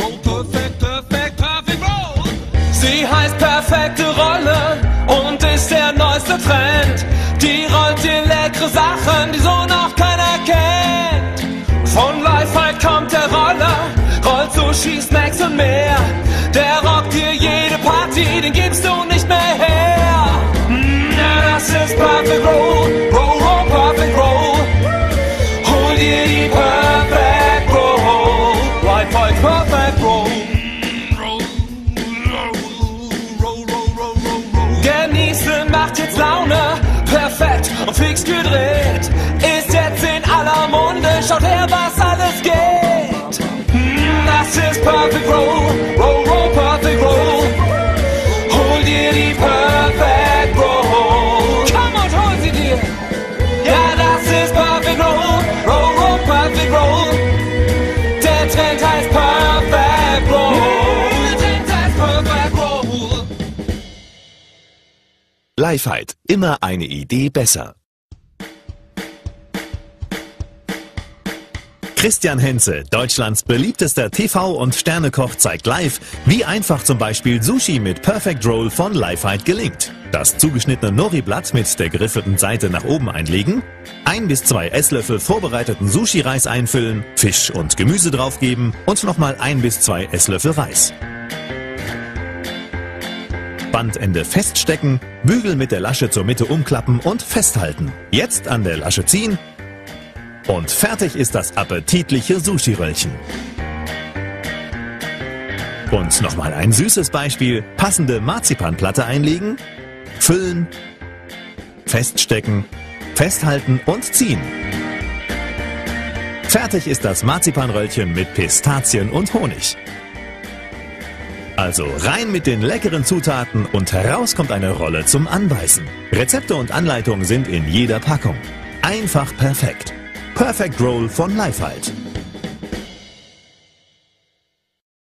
roll perfect, perfect, perfect roll. Sie heißt perfekte Rolle und ist der neueste Trend. Die rollt dir leckere Sachen, die so noch keiner kennt. Von Lifehike kommt der Roller, rollt Sushi, Snacks und mehr. Der rockt dir jede Party, den gibst du nicht mehr her. Mm, Ja, das ist Perfect Roll, und fix gedreht. Lifeheit, immer eine Idee besser. Christian Henze, Deutschlands beliebtester TV- und Sternekoch, zeigt live, wie einfach zum Beispiel Sushi mit Perfect Roll von Lifeheit gelingt. Das zugeschnittene Nori-Blatt mit der geriffelten Seite nach oben einlegen, ein bis zwei Esslöffel vorbereiteten Sushi-Reis einfüllen, Fisch und Gemüse draufgeben und nochmal ein bis zwei Esslöffel Reis. Bandende feststecken, Bügel mit der Lasche zur Mitte umklappen und festhalten. Jetzt an der Lasche ziehen und fertig ist das appetitliche Sushi-Röllchen. Und nochmal ein süßes Beispiel. Passende Marzipanplatte einlegen, füllen, feststecken, festhalten und ziehen. Fertig ist das Marzipanröllchen mit Pistazien und Honig. Also rein mit den leckeren Zutaten und heraus kommt eine Rolle zum Anbeißen. Rezepte und Anleitungen sind in jeder Packung. Einfach perfekt. Perfect Roll von Lifehalt.